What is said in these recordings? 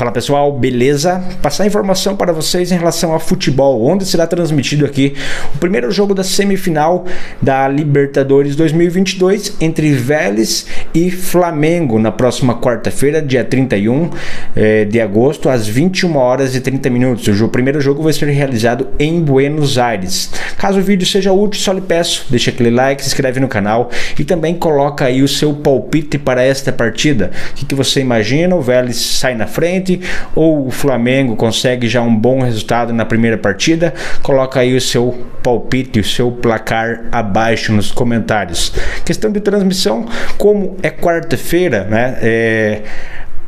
Fala pessoal, beleza? Passar informação para vocês em relação a futebol, onde será transmitido aqui o primeiro jogo da semifinal da Libertadores 2022 entre Vélez e Flamengo na próxima quarta-feira, dia 31 eh, de agosto, às 21 horas e 30 minutos. O primeiro jogo vai ser realizado em Buenos Aires. Caso o vídeo seja útil, só lhe peço, deixa aquele like, se inscreve no canal e também coloca aí o seu palpite para esta partida. O que, que você imagina? O Vélez sai na frente? Ou o Flamengo consegue já um bom resultado na primeira partida? Coloca aí o seu palpite, o seu placar abaixo nos comentários. Questão de transmissão, como é quarta-feira, né? É,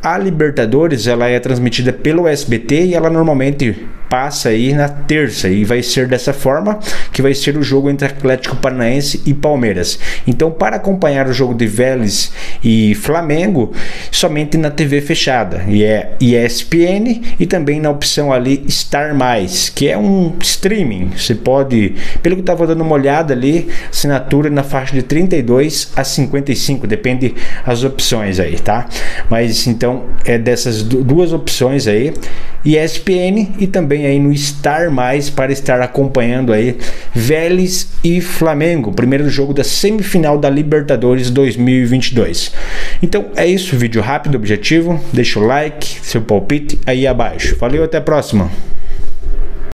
a Libertadores ela é transmitida pelo SBT e ela normalmente passa aí na terça e vai ser dessa forma que vai ser o jogo entre Atlético Paranaense e Palmeiras. Então, para acompanhar o jogo de Vélez e Flamengo, somente na TV fechada, e é ESPN e também na opção ali Star Mais, que é um streaming. Você pode, pelo que estava dando uma olhada ali, assinatura na faixa de 32 a 55, depende as opções aí, tá? Mas então é dessas duas opções aí, ESPN e também aí no Star Mais para estar acompanhando aí Vélez e Flamengo, primeiro jogo da semifinal da Libertadores 2022. Então é isso, vídeo rápido, objetivo. Deixa o like, seu palpite aí abaixo. Valeu, até a próxima.